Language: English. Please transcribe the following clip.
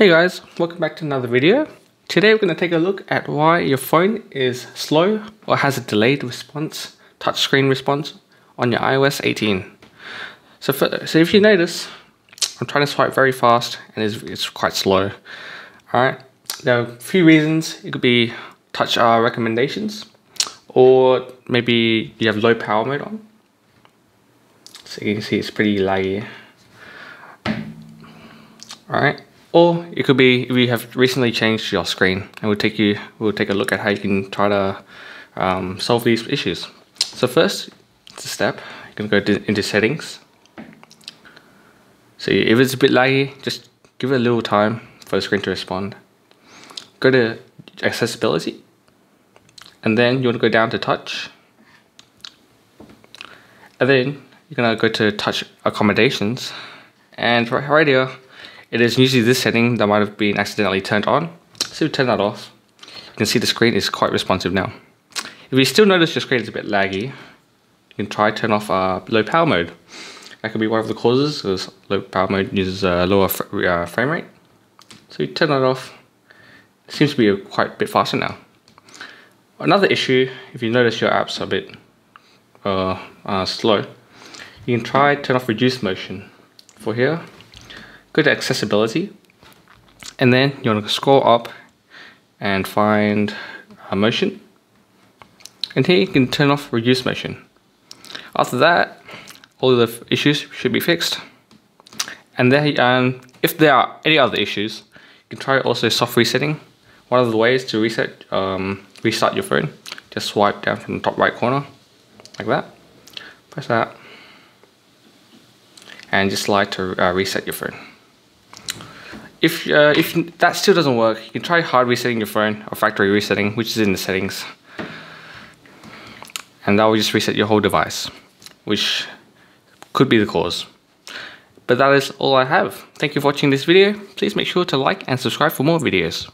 Hey guys, welcome back to another video. Today we're going to take a look at why your phone is slow or has a delayed response, touchscreen response on your iOS 18. So, for, so if you notice, I'm trying to swipe very fast and it's, it's quite slow. Alright, there are a few reasons. It could be touch uh, accommodations or maybe you have low power mode on. So you can see it's pretty laggy. Alright, or it could be if you have recently changed your screen and we'll take you we'll take a look at how you can try to um, solve these issues. So first it's a step, you can go to, into settings. So if it's a bit laggy, just give it a little time for the screen to respond. Go to accessibility and then you want to go down to touch and then you're gonna go to touch accommodations and right here it is usually this setting that might have been accidentally turned on. So turn that off. You can see the screen is quite responsive now. If you still notice your screen is a bit laggy, you can try turn off uh, low power mode. That could be one of the causes because low power mode uses a lower fr uh, frame rate. So you turn that off. It seems to be quite a bit faster now. Another issue, if you notice your apps are a bit uh, uh, slow, you can try turn off reduce motion. For here, go to accessibility. And then you want to scroll up and find a motion. And here you can turn off reduce motion. After that all the issues should be fixed. And then um, if there are any other issues you can try also soft resetting. One of the ways to reset um, restart your phone just swipe down from the top right corner like that. Press that. And just slide to uh, reset your phone if, uh, if that still doesn't work, you can try hard resetting your phone or factory resetting, which is in the settings. And that will just reset your whole device, which could be the cause. But that is all I have. Thank you for watching this video. Please make sure to like and subscribe for more videos.